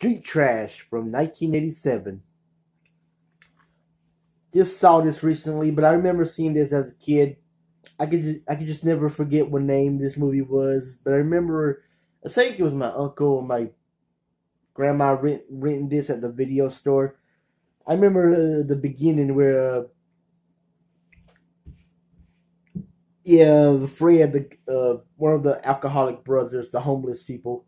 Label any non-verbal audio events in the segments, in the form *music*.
Street Trash from 1987. Just saw this recently, but I remember seeing this as a kid. I could just, I could just never forget what name this movie was, but I remember I think it was my uncle or my grandma rent, renting this at the video store. I remember uh, the beginning where, uh, yeah, Fred, the uh, one of the alcoholic brothers, the homeless people,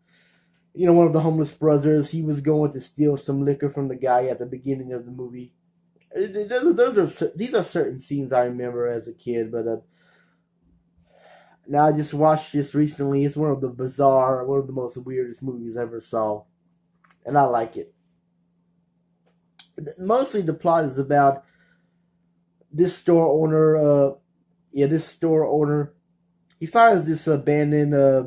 you know, one of the homeless brothers, he was going to steal some liquor from the guy at the beginning of the movie. Those are these are certain scenes I remember as a kid, but uh, now I just watched this recently. It's one of the bizarre, one of the most weirdest movies I ever saw, and I like it. Mostly the plot is about this store owner. Uh, yeah, this store owner. He finds this abandoned uh,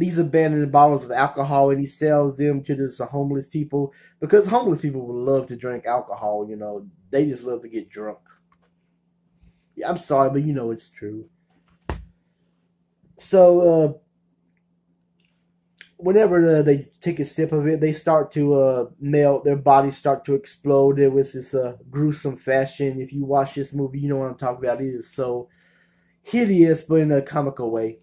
these abandoned bottles of alcohol and he sells them to the homeless people because homeless people would love to drink alcohol, you know. They just love to get drunk. Yeah, I'm sorry, but you know it's true. So, uh, whenever uh, they take a sip of it, they start to uh, melt. Their bodies start to explode. It was this uh, gruesome fashion. If you watch this movie, you know what I'm talking about. It is so hideous, but in a comical way.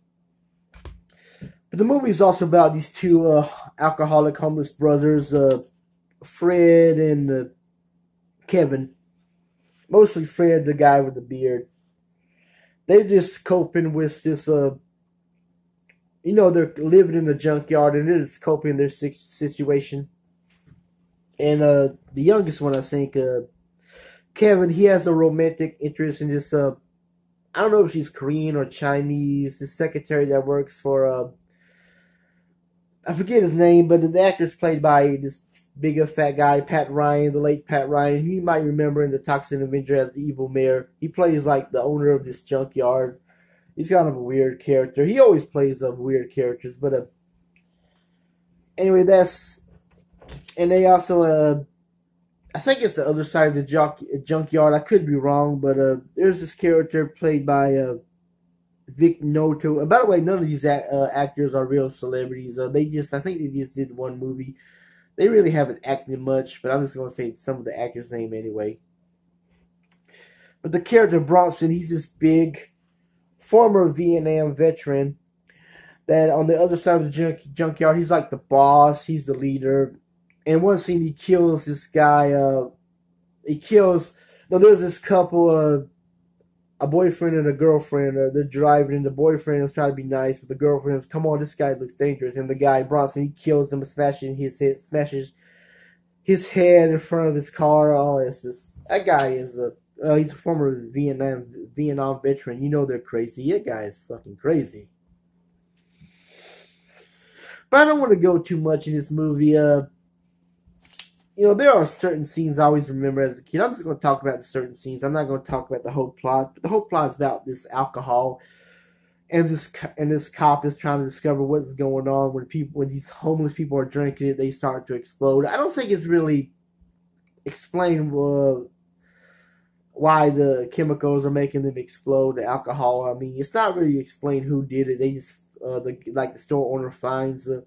The movie is also about these two uh, alcoholic homeless brothers, uh, Fred and uh, Kevin. Mostly Fred, the guy with the beard. They're just coping with this, uh, you know, they're living in a junkyard and they're just coping their situation. And uh, the youngest one, I think, uh, Kevin, he has a romantic interest in this. Uh, I don't know if she's Korean or Chinese. The secretary that works for uh, I forget his name, but the actor's played by this bigger fat guy, Pat Ryan, the late Pat Ryan, who you might remember in the Toxic Avenger as the evil mayor. He plays like the owner of this junkyard. He's kind of a weird character. He always plays uh, weird characters, but uh, anyway, that's and they also uh, I think it's the other side of the junk, junkyard. I could be wrong, but uh, there's this character played by uh, Vic Noto. And by the way, none of these uh, actors are real celebrities. Uh, they just, I think they just did one movie. They really haven't acted much, but I'm just going to say some of the actors' name anyway. But the character Bronson, he's this big, former Vietnam veteran that on the other side of the junk, junkyard, he's like the boss, he's the leader. And one scene, he kills this guy. Uh, he kills. No, there's this couple. Uh, a boyfriend and a girlfriend. Uh, they're driving, and the boyfriend is trying to be nice, but the girlfriend is, "Come on, this guy looks dangerous." And the guy Bronson he kills him, smashing his head, smashes his head in front of his car. Oh, it's just that guy is a uh, he's a former Vietnam Vietnam veteran. You know they're crazy. That guy is fucking crazy. But I don't want to go too much in this movie. Uh, you know, there are certain scenes I always remember as a kid. I'm just going to talk about certain scenes. I'm not going to talk about the whole plot. But the whole plot is about this alcohol, and this and this cop is trying to discover what's going on when people when these homeless people are drinking it. They start to explode. I don't think it's really explained uh, why the chemicals are making them explode. The alcohol. I mean, it's not really explained who did it. They just uh, the like the store owner finds. Uh,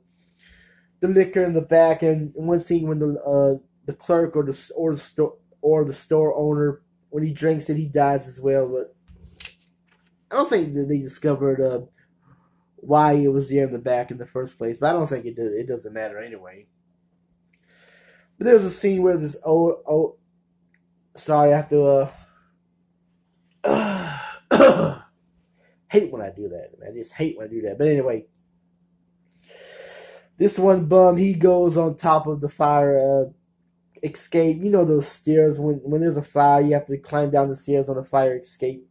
the liquor in the back, and one scene when the uh, the clerk or the or the store or the store owner when he drinks it, he dies as well. But I don't think that they discovered uh, why it was there in the back in the first place. But I don't think it does. It doesn't matter anyway. But there's a scene where this old oh, sorry, I have to uh, *coughs* *coughs* hate when I do that. I just hate when I do that. But anyway, this one bum, he goes on top of the fire uh, escape. You know those stairs when when there's a fire, you have to climb down the stairs on a fire escape.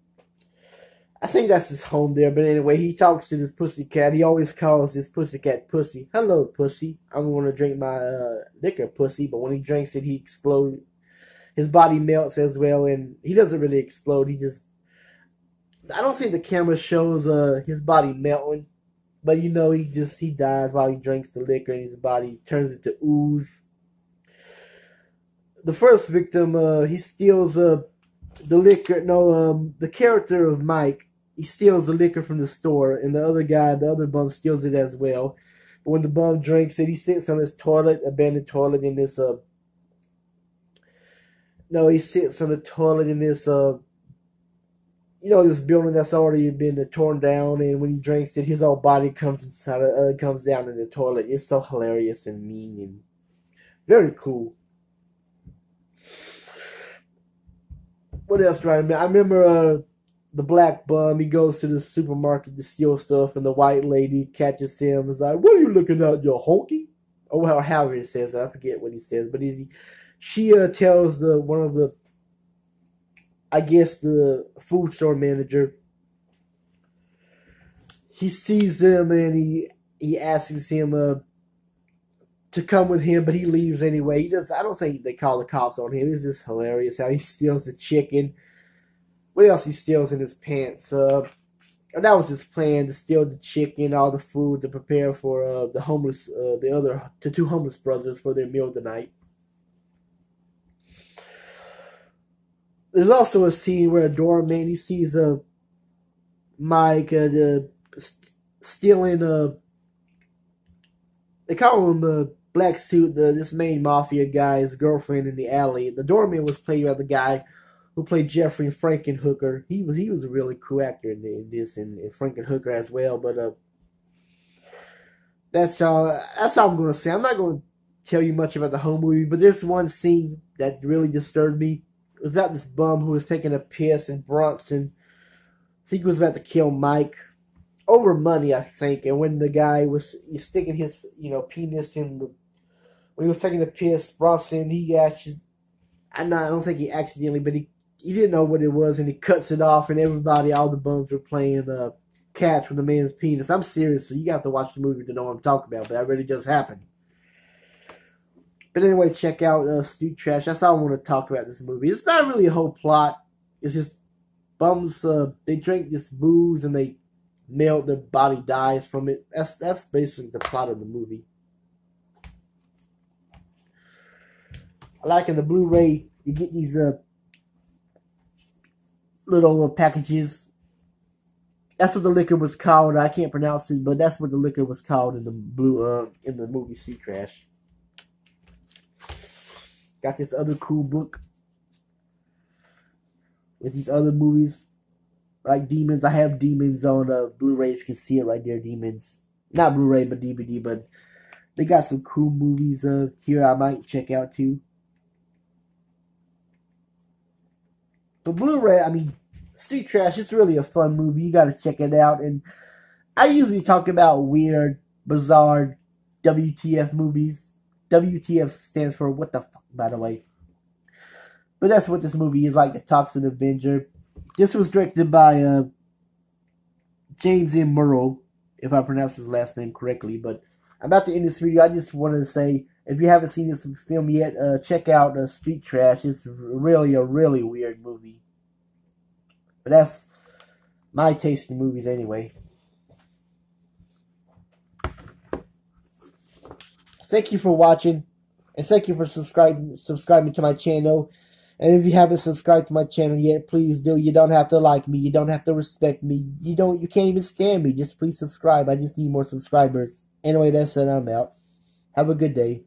I think that's his home there. But anyway, he talks to this pussy cat. He always calls this pussy cat pussy. Hello, pussy. I'm to drink my uh, liquor, pussy. But when he drinks it, he explodes. His body melts as well, and he doesn't really explode. He just. I don't think the camera shows uh, his body melting. But you know, he just he dies while he drinks the liquor, and his body turns into ooze. The first victim, uh, he steals uh, the liquor. No, um, the character of Mike, he steals the liquor from the store, and the other guy, the other bum, steals it as well. But when the bum drinks it, he sits on his toilet, abandoned toilet in this uh no, he sits on the toilet in this uh you know this building that's already been torn down, and when he drinks it, his whole body comes inside, uh, comes down in the toilet. It's so hilarious and mean and very cool. What else do I remember? I remember uh, the black bum. He goes to the supermarket to steal stuff, and the white lady catches him. and is like, "What are you looking at, you honky?" Oh well, however he says, I forget what he says, but he, she uh, tells the one of the I guess the food store manager he sees them and he he asks him uh, to come with him, but he leaves anyway. He does. I don't think they call the cops on him. It's just hilarious how he *laughs* steals the chicken. What else he steals in his pants? Uh, that was his plan to steal the chicken, all the food to prepare for uh, the homeless, uh, the other, the two homeless brothers for their meal tonight. There's also a scene where a doorman he sees a Mike uh, the, stealing a they call him a black suit the this main mafia guy's girlfriend in the alley. The doorman was played by the guy who played Jeffrey Frankenhooker. He was he was a really cool actor in, in this and, and Frankenhooker as well. But uh, that's all. That's all I'm gonna say. I'm not gonna tell you much about the whole movie, but there's one scene that really disturbed me it was about this bum who was taking a piss in Bronson. I think he was about to kill Mike over money, I think. And when the guy was sticking his, you know, penis in the when he was taking the piss, Bronson, he actually, I know I don't think he accidentally, but he he didn't know what it was, and he cuts it off, and everybody, all the bums were playing uh, catch with the man's penis. I'm serious, so you have to watch the movie to know what I'm talking about, but that really does happen. But anyway, check out uh, Street Trash. That's all I want to talk about this movie. It's not really a whole plot. It's just bums. Uh, they drink this booze and they melt. Their body dies from it. That's that's basically the plot of the movie. Like in the Blu-ray, you get these uh, little uh, packages. That's what the liquor was called. I can't pronounce it, but that's what the liquor was called in the blue uh, in the movie Street Trash. Got this other cool book with these other movies like Demons. I have Demons on uh, Blu-ray. You can see it right there. Demons, not Blu-ray, but DVD. But they got some cool movies uh, here. I might check out too. But Blu-ray, I mean, Street Trash. It's really a fun movie. You got to check it out. And I usually talk about weird, bizarre WTF movies. WTF stands for what the fuck, by the way. But that's what this movie is like, the Toxic Avenger. This was directed by uh, James M. Muro, if I pronounce his last name correctly. But I'm about to end this video. I just wanted to say, if you haven't seen this film yet, uh, check out uh, Street Trash. It's really a really weird movie. But that's my taste in movies anyway. Thank you for watching, and thank you for subscribing subscribing to my channel. And if you haven't subscribed to my channel yet, please do. You don't have to like me. You don't have to respect me. You don't. You can't even stand me. Just please subscribe. I just need more subscribers. Anyway, that's it. I'm out. Have a good day.